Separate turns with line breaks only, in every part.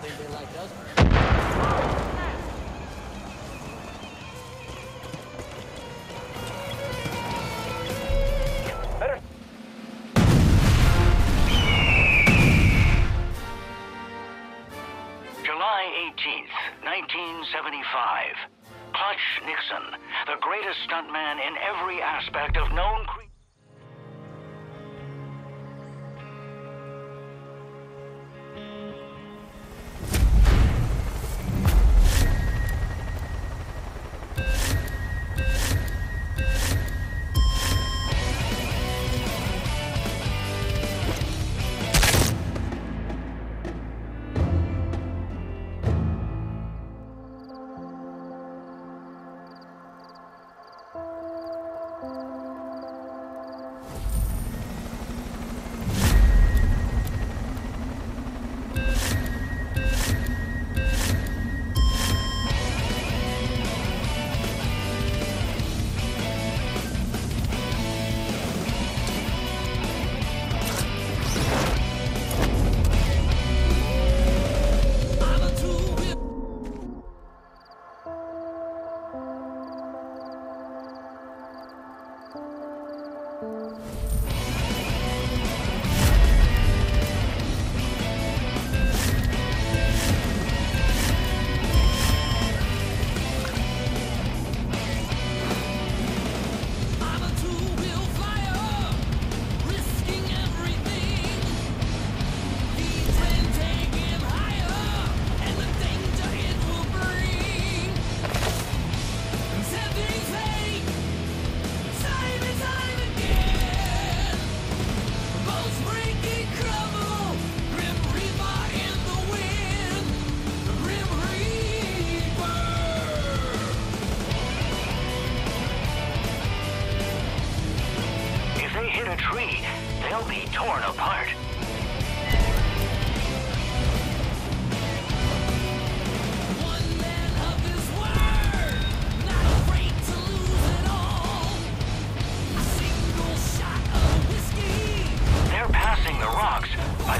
think
they like us.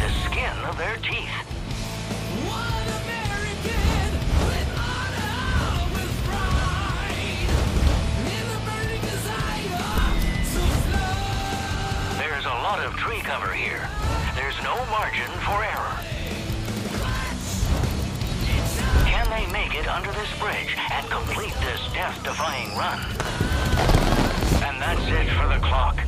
the skin of their teeth. There's a lot of tree cover here. There's no margin for error. Can they make it under this bridge and complete this death-defying run? And that's it for the clock.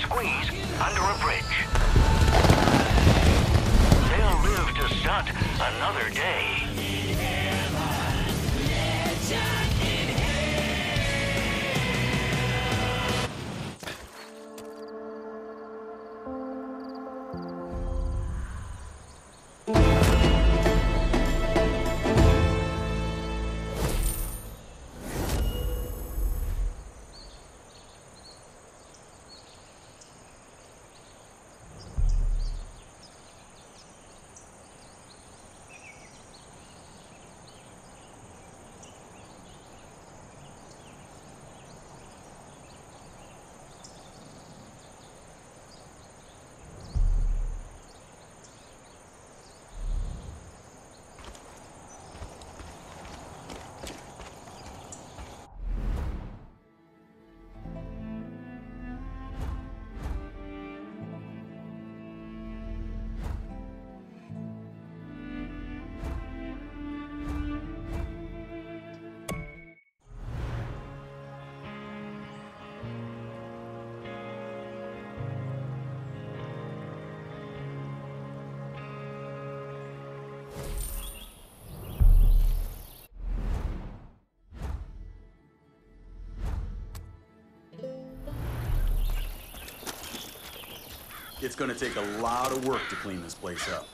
squeeze under a bridge. They'll live to start another day.
It's gonna take a lot of work to clean this place up.